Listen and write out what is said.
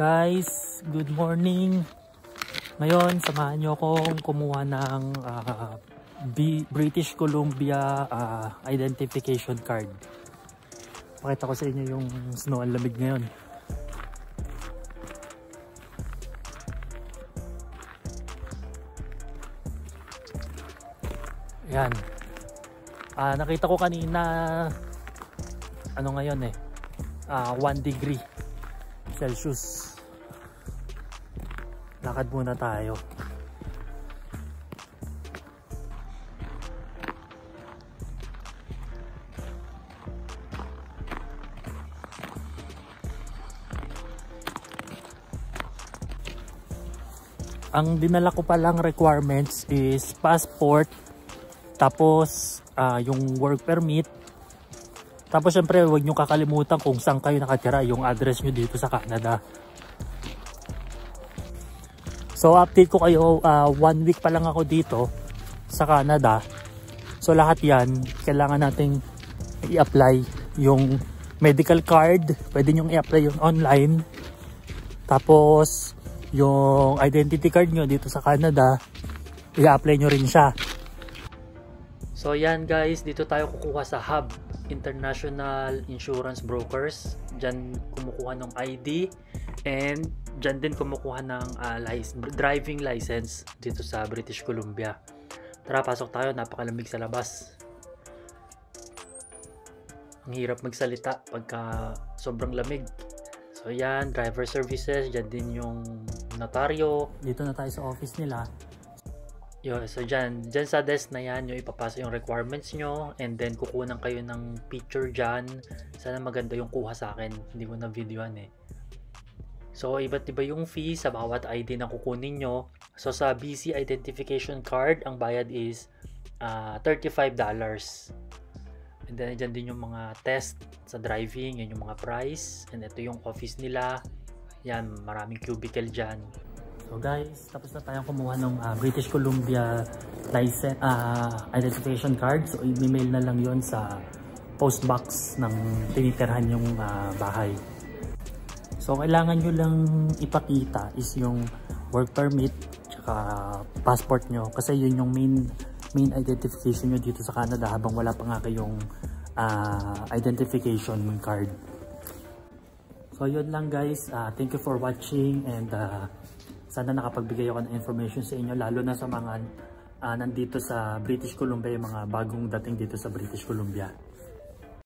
Guys, good morning. Ngayon, samahan nyo akong kumuha ng uh, British Columbia uh, identification card. Pakita ko sa inyo yung snow ang lamig ngayon. Yan. Uh, nakita ko kanina ano ngayon eh uh, 1 degree Celsius. Lakad muna tayo. Ang dinala ko palang requirements is passport tapos uh, yung work permit tapos syempre huwag nyo kakalimutan kung saan kayo nakatira yung address nyo dito sa Canada So update ko kayo, uh, one week pa lang ako dito sa Canada. So lahat yan, kailangan nating i-apply yung medical card. Pwede nyo i-apply yung online. Tapos yung identity card nyo dito sa Canada, i-apply nyo rin siya. So yan guys, dito tayo kukuha sa Hub International Insurance Brokers. Diyan kumukuha ng ID and dyan din kumukuha ng uh, license, driving license dito sa British Columbia. Tara, pasok tayo. Napakalamig sa labas. Ang hirap magsalita pagka sobrang lamig. So yan, driver services, dyan din yung notaryo. Dito na tayo sa office nila. Yo, so dyan, dyan sa desk na yan, yung ipapasa yung requirements nyo and then kukunan kayo ng picture dyan. Sana maganda yung kuha sa akin. Hindi ko na videoan eh. So, iba't iba yung fee sa bawat ID na kukunin nyo. So, sa BC Identification Card, ang bayad is uh, $35. And then, dyan din yung mga test sa driving, yan yung mga price. And ito yung office nila. Yan, maraming cubicle dyan. So guys, tapos na tayong kumuha ng uh, British Columbia license, uh, identification card. So, i-mail na lang yon sa post box ng tinitirhan yung uh, bahay. So, kailangan nyo lang ipakita is yung work permit tsaka passport nyo. Kasi yun yung main, main identification nyo dito sa Canada habang wala pa nga kayong uh, identification card. So, yun lang guys. Uh, thank you for watching and uh, sana nakapagbigay ako ng information sa inyo lalo na sa mga uh, nandito sa British Columbia, yung mga bagong dating dito sa British Columbia.